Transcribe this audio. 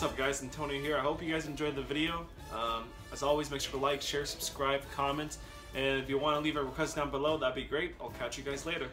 What's up guys, Antonio here. I hope you guys enjoyed the video. Um, as always, make sure to like, share, subscribe, comment, and if you want to leave a request down below, that'd be great. I'll catch you guys later.